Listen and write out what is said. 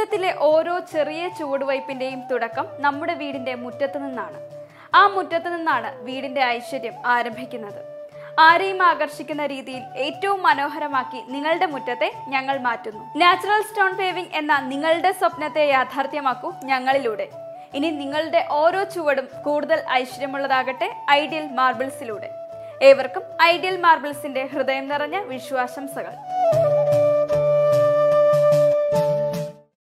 ജീവിതത്തിലെ ഓരോ ചെറിയ ചുവടുവയ്പിന്റെയും തുടക്കം നമ്മുടെ വീടിന്റെ മുറ്റത്ത് നിന്നാണ്. ആ മുറ്റത്ത് നിന്നാണ് വീടിന്റെ ഐശ്വര്യം ആരംഭിക്കുന്നത്. ആരെയും ആകർഷിക്കുന്ന രീതിയിൽ ഏറ്റവും മനോഹരമാക്കി നിങ്ങളുടെ മുറ്റത്തെ ഞങ്ങൾ മാറ്റുന്നു. നാച്ചുറൽ സ്റ്റോൺ പേവിംഗ് എന്ന നിങ്ങളുടെ സ്വപ്നത്തെ യാഥാർത്ഥ്യമാക്കൂ ഞങ്ങളിലൂടെ. ഇനി നിങ്ങളുടെ ഓരോ ചുവടും കൂടുതൽ ഐശ്വര്യമുള്ളതാകട്ടെ ഐഡിയൽ മാർബിൾസിലൂടെ. ഏവർക്കും ഐഡിയൽ മാർബിൾസിന്റെ ഹൃദയം നിറഞ്ഞ വിശ്വാസംസകൾ